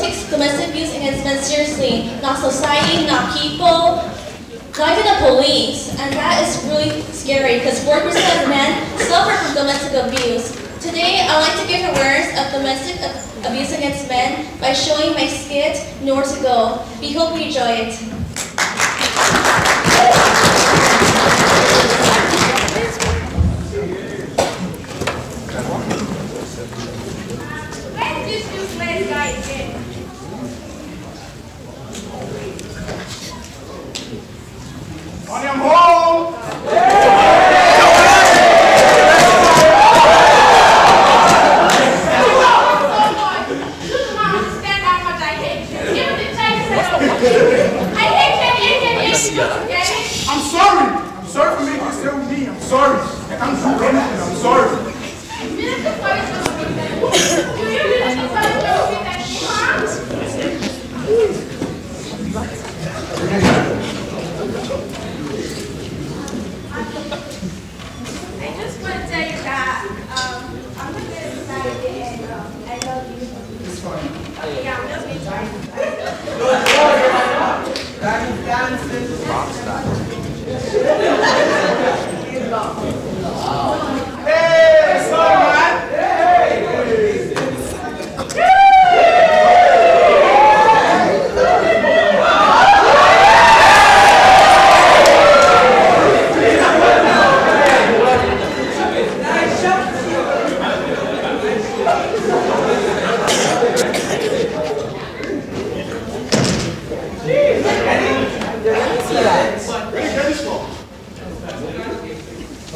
takes domestic abuse, against men seriously. Not society, not people, not even the police. And that is really scary because 4% of men suffer from domestic abuse. Today, I'd like to give awareness of domestic abuse against men by showing my skit, Nowhere to Go. We hope you enjoy it. Let's.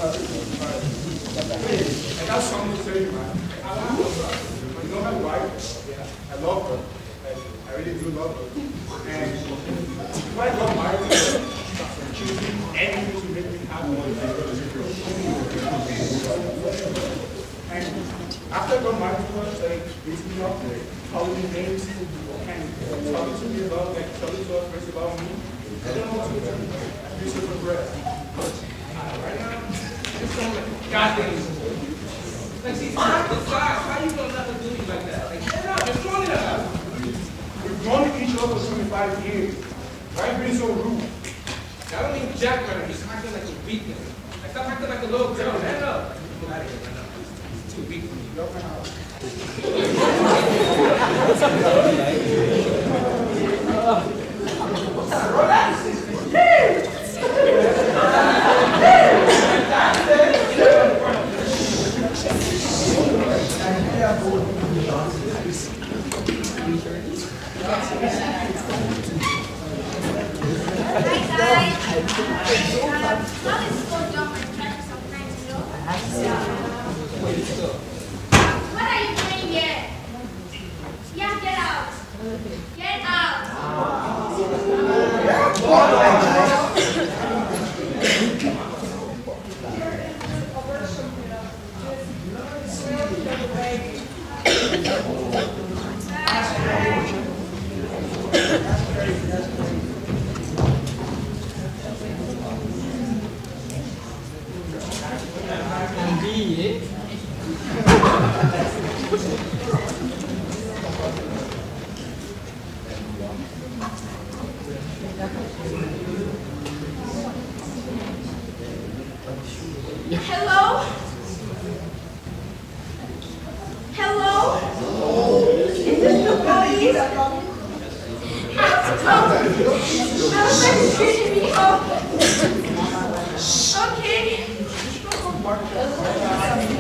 I got something to tell you, man. I love her. You know my wife? Yeah. I love her. I, I really do love her. And if I my wife she would do anything to make me happy And after I got married to her, she beating me up, like, me names, and talking to me about, like, telling to her friends about me, I don't know what to do. I feel so depressed. God it Like, see, it's not the size. How you gonna let her do you like that? Like, get. You're strong enough. We've known each other for 25 years. Why are you being so rude? I don't mean jack running. He's acting like a weakness. Like, stop acting like a little girl. Man up. Get out of too weak for me. Go for house. Hi guys. Hello? Hello? Is this the police? Okay.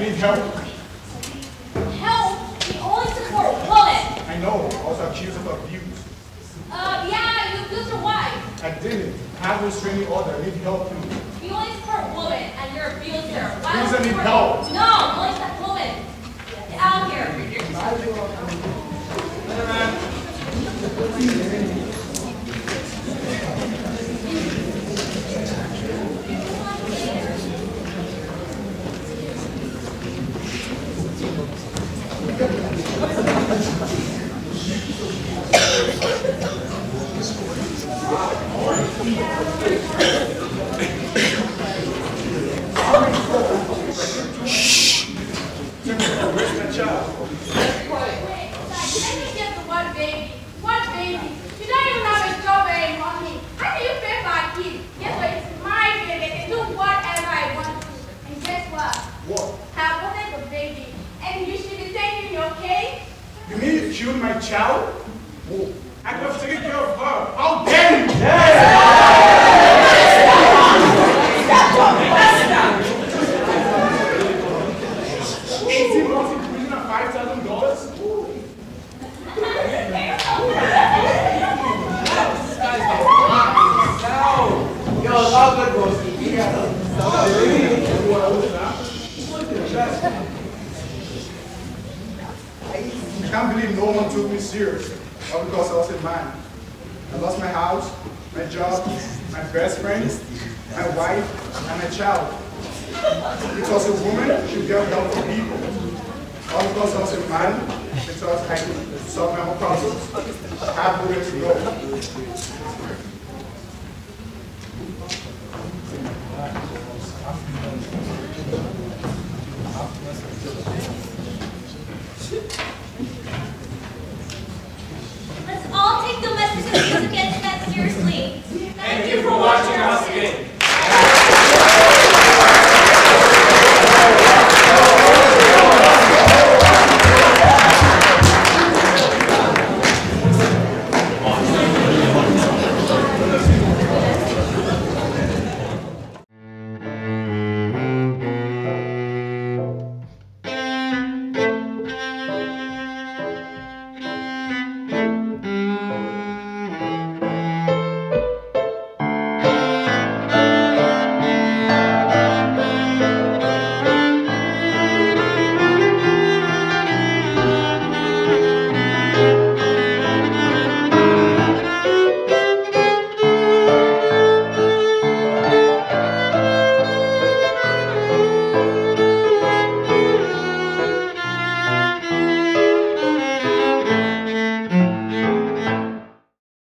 I need help. Help? We only support women. I know. Also accused of abuse. Uh, yeah, you abused your wife. I didn't. I have a restraining order. I need help, too. You only support women, and you're abused her. Why Please, I need help. No, okay? You mean you killed my child? I could have taken care of her. How dare you? Eighteen months in prison and five thousand dollars? Yo, it's all good, Broski. You got it. I can't believe no one took me serious. All because I was a man. I lost my house, my job, my best friend, my wife, and a child. Because a woman should get help from people. Because I was a man, because I own problems. I to go.